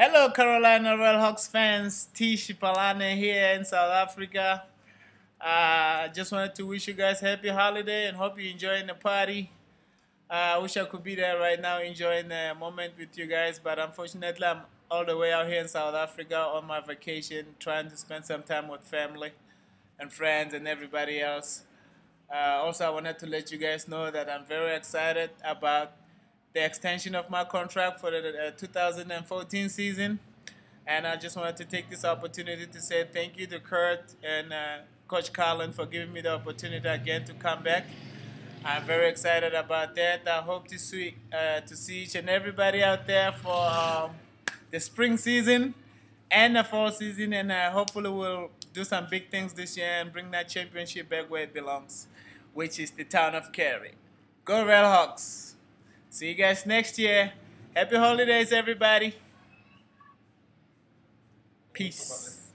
Hello, Carolina Hawks fans. Ty Shipalane here in South Africa. I uh, just wanted to wish you guys happy holiday and hope you're enjoying the party. Uh, I wish I could be there right now enjoying the moment with you guys, but unfortunately, I'm all the way out here in South Africa on my vacation, trying to spend some time with family and friends and everybody else. Uh, also, I wanted to let you guys know that I'm very excited about the extension of my contract for the uh, 2014 season. And I just wanted to take this opportunity to say thank you to Curt and uh, Coach Colin for giving me the opportunity again to come back. I'm very excited about that. I hope to see uh, to see each and everybody out there for um, the spring season and the fall season, and uh, hopefully we'll do some big things this year and bring that championship back where it belongs, which is the town of Cary. Go RailHawks! See you guys next year. Happy holidays, everybody. Peace.